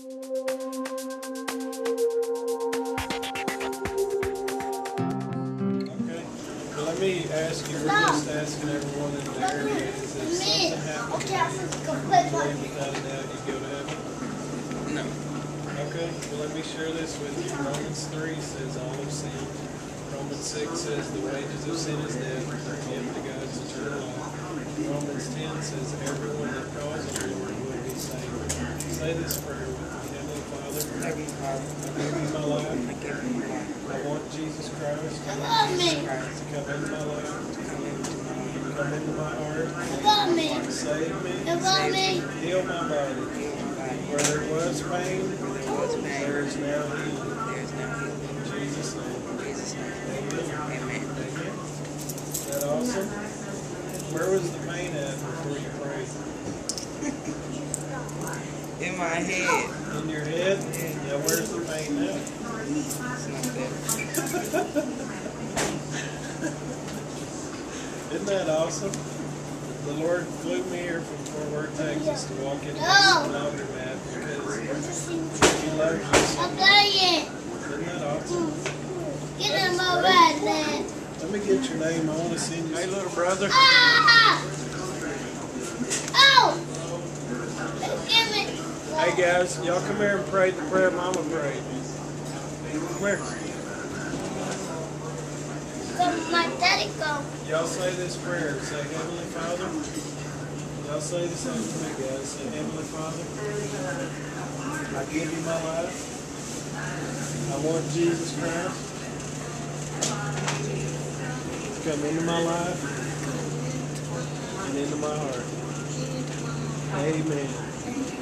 Okay, let me ask you, we're just asking everyone in the area, is if something happened Okay, I you, said complete believe one. without a doubt you go to heaven? No. Okay, well, let me share this with you. Romans three says all have sinned. Romans six says the wages of sin is death, but the gift of God is eternal life. Romans ten says everyone that calls on the Lord will be saved. Say this prayer with me. Heavenly Father, Heavenly Father, I give you my life. I want Jesus Christ to. Come into my life, come into my into heart, save me, heal my body. Where there was pain, there is now healing. In Jesus' Amen. That awesome? Where was the pain at before you prayed? In my head, your head? Yeah, where's the pain now? it's not there. Isn't that awesome? The Lord flew me here from Fort Worth, Texas to walk in this No. laundromat because He loves you so I'm much. playing. Isn't that awesome? Get in my bed, man. Let me get your name. I want to see you. Hey, little brother. Ah! Oh! Give me. Hey, guys, y'all come here and pray the prayer Mama prayed. Come here. My daddy go. Y'all say this prayer. Say, Heavenly Father. Y'all say the same to me, guys. Say, Heavenly Father. I give you my life. I want Jesus Christ to come into my life and into my heart. Amen.